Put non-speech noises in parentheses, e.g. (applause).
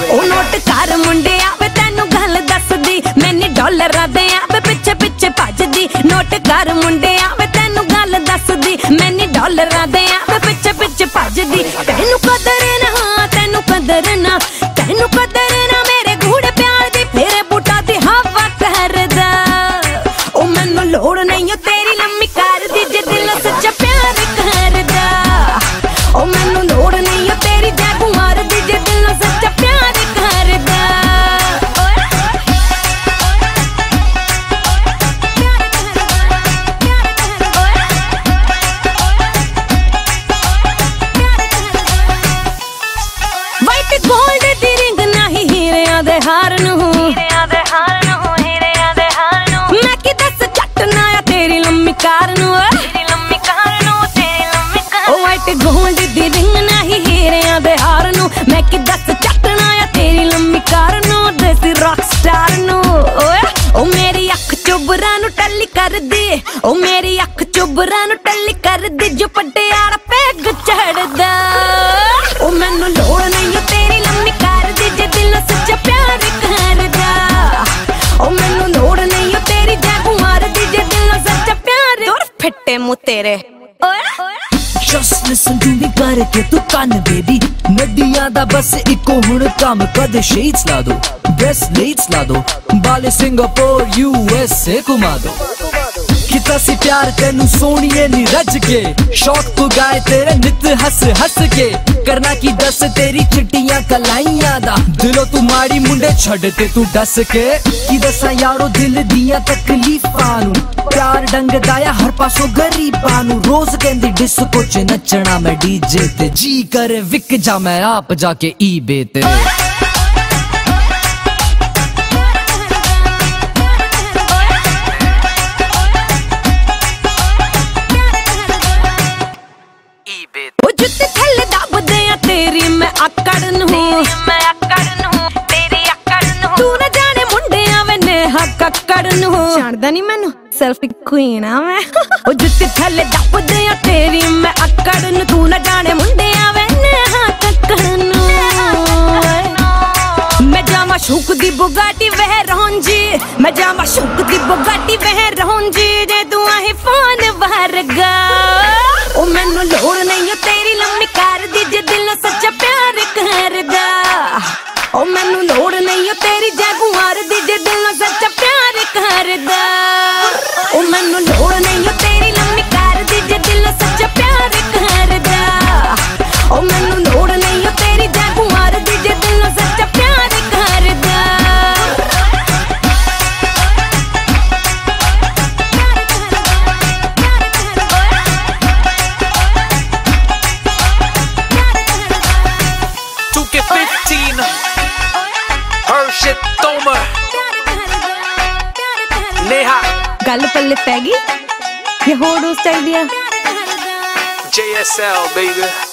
ਉਹ ਨੋਟ ਕਰ ਮੁੰਡਿਆ, ਵੇ ਤੈਨੂੰ ਗੱਲ ਦੱਸਦੀ, ਮੈਨੀ ਡਾਲਰਾਂ ਦੇ ਆਵੇ ਪਿੱਛੇ ਪਿੱਛੇ ਭੱਜਦੀ। ਨੋਟ ਕਰ ਮੁੰਡਿਆ, ਵੇ ਤੈਨੂੰ ਗੱਲ ਦੱਸਦੀ, ਮੈਨੀ ਡਾਲਰਾਂ ਦੇ ਆਵੇ ਪਿੱਛੇ ਪਿੱਛੇ ਭੱਜਦੀ। ਤੈਨੂੰ ਕਦਰ ਨਾ ਗੋਲਡ ਦੀ ਰਿੰਗ ਨਹੀਂ ਹੀਰਿਆਂ ਦੇ ਹਾਰ ਨੂੰ। ਮੈਂ ਕਿ ਦੱਸ ਚੱਟਣਾ ਆ ਤੇਰੀ ਲੰਮੀ ਕਾਰ ਨੂੰ? ਦੇਸੀ ਰੌਕ ਸਟਾਰ ਨੂੰ। ਓਏ ਉਹ ਮੇਰੀ ਅੱਖ ਚੁਬਰਾਂ ਨੂੰ ਟੱਲੀ ਕਰਦੀ। ਉਹ ਮੇਰੀ ਅੱਖ ਚੁਬਰਾਂ ਨੂੰ ਟੱਲੀ ਕਰਦੀ ਜੋ ਪਟਿਆਲਾ ਪੈਗ ਚੜਦਾ ਉਹ ਮੈਨੂੰ ਲੋੜ ਨਹੀਂ ਓ ਤੇਰੀ ਲੰਮੀ ਕਾਰ ਦੀ ਜੇ ਦਿਲ ਸੱਚਾ ਪਿਆਰ ਕਰਦਾ। ਉਹ ਮੈਨੂੰ ਲੋੜ ਨਹੀਂ ਓ ਤੇਰੀ ਜੈਗੁਆਰ ਦੀ ਜੇ ਦਿਲ ਸੱਚਾ ਪਿਆਰ। ਦੁਰ ਫਿੱਟੇ ਮੂੰ ਤੇਰੇ। ਓਏ। ਜਸਟ ਲਿਸਨ ਟੂ ਮੀ ਕਰਕੇ ਤੂੰ ਕੰਨ ਬੇਬੀ ਨੱਡੀਆਂ ਦਾ ਬਸ ਇੱਕੋ ਹੁਣ ਕੰਮ, ਕਦ ਸ਼ੇਡਸ ਲਾ ਦੋ ਬ੍ਰੈਸਲੇਟਸ ਲਾ ਦੋ। ਬਾਲੇ ਸਿੰਗਾਪੁਰ ਯੂ ਐਸ ਏ ਘੁਮਾ ਦੋ। ਕੀਤਾ ਸੀ ਪਿਆਰ ਤੈਨੂੰ ਸੋਹਣੀਏ ਨੀ ਰੱਜ ਕੇ। ਸ਼ੌਕ ਪੁਗਾਏ ਤੇਰੇ ਨਿਤ ਹੱਸ ਹੱਸ ਕੇ। ਕਰਨਾ ਕੀ ਦੱਸ ਤੇਰੀ ਚਿੱਟੀਆਂ ਕਲਾਈਆਂ ਦਾ? ਦਿਲੋਂ ਤੂੰ ਮਾੜੀ ਮੁੰਡੇ ਛੱਡ ਤੇ ਤੂੰ ਦੱਸ ਕੇ ਕੀ ਦੱਸਾਂ ਯਾਰੋ ਦਿਲ ਦੀਆਂ ਤਕਲੀਫਾਂ ਨੂੰ? ਪਿਆਰ ਡੰਗਦਾ ਆ ਹਰ ਪਾਸੋਂ ਗਰੀਬਾਂ ਨੂੰ। ਰੋਜ਼ ਕਹਿੰਦੀ ਡਿਸਕੋ ਚ ਨੱਚਣਾ ਮੈਂ ਡੀਜੇ ਤੇ। ਜੀ ਕਰੇ ਵਿਕ ਜਾ ਮੈਂ ਆਪ ਜਾ ਕੇ ਈਬੇ ਤੇ। ਕੱਕੜ ਨੂੰ ਜਾਣਦਾ ਨਹੀਂ ਮੈਨੂੰ? ਸੈਲਫੀ ਕੁਈਨ ਆ ਮੈਂ। (laughs) ਉਹ ਜੁੱਤੇ ਥੱਲੇ ਦੱਬਦੇ ਆ ਤੇਰੀ ਮੈਂ ਆਕੜ ਨੂੰ। ਤੂੰ ਨਾ ਜਾਣੇ ਮੁੰਡਿਆਂ ਵੇ ਨੇਹਾ ਕੱਕੜ ਨੂੰ। ਮੈਂ ਜਾਵਾਂ ਸ਼ੁਕ ਦੀ ਬੁਗਾਟੀ ਵਹਿ ਰਹੁੰਜੀ ਮੈਂ ਜਾਵਾਂ ਸ਼ੁਕ ਦੀ ਬੁਗਾਟੀ ਵਹਿ ਰਹੁੰਜੀ ਜੇ ਤੂੰ ਆਹੇ ਫੋਨ ਵਰਗਾ। ਉਹ ਮੈਨੂੰ ਲੋੜ ਨਹੀਂ ਤੇਰੀ ਲੰਮੀ ਕਾਰ Thomer. Neha. ਗੱਲ ਪੱਲੇ ਪੈ ਗਈ ਇਹ ਹੋਰ ਉਸ ਚਾਹੀਦੀ ਆ JSL, baby.